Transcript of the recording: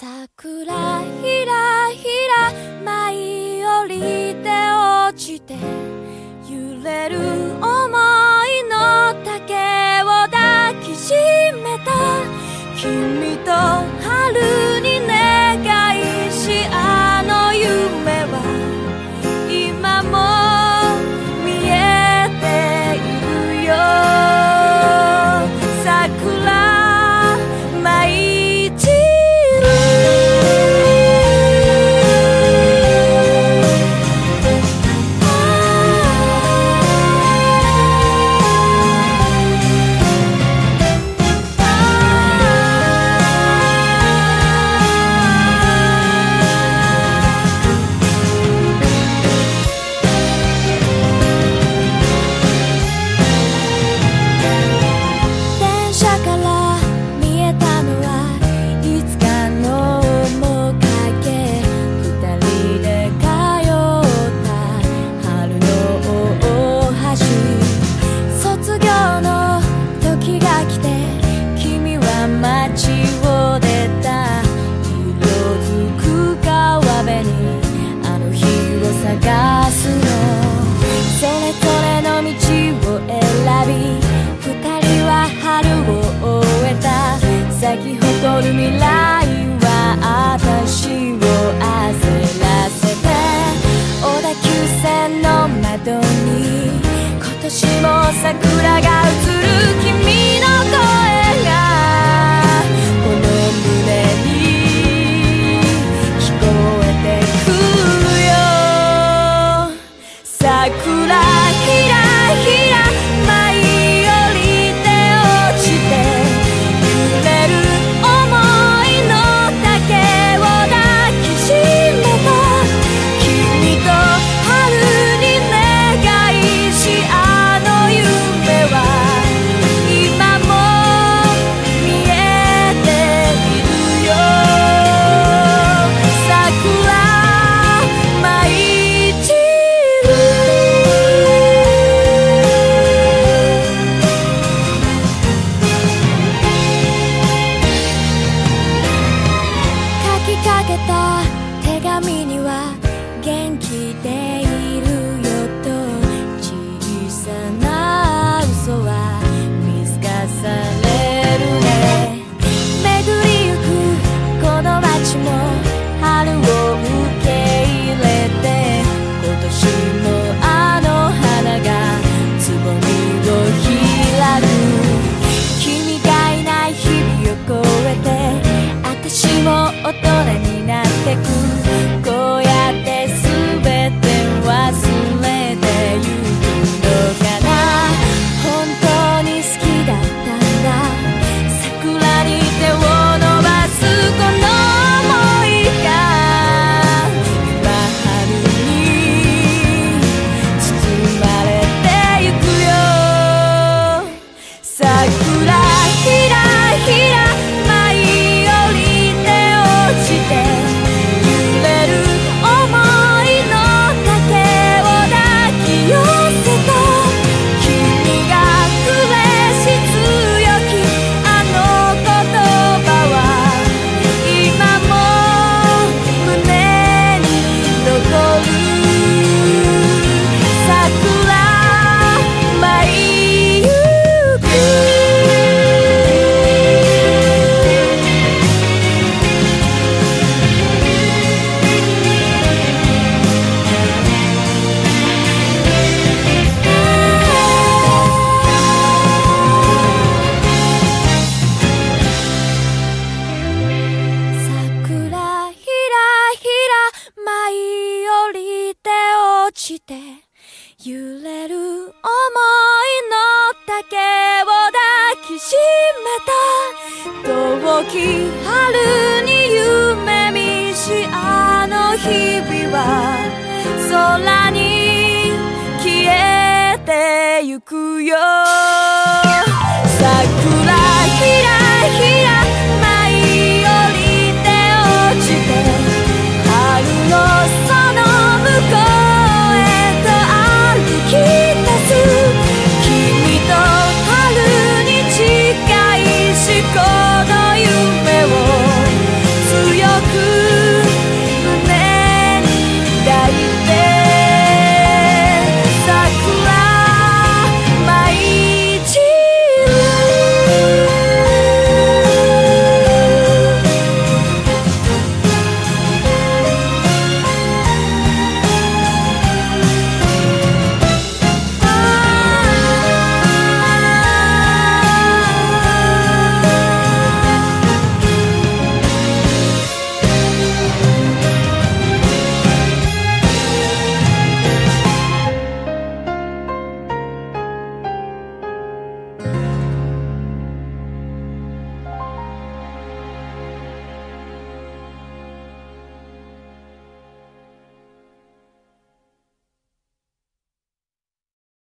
桜ひらひら舞い降りて落ちて揺れる思いの竹を抱きしめた君とる未来は私を焦らせて小田急線の窓に今年も桜が映る君の声がこの胸に聞こえてくるよ桜揺れる想いの竹を抱きしめた。遠き春に夢見しあの日々は空に消えてゆくよ。桜開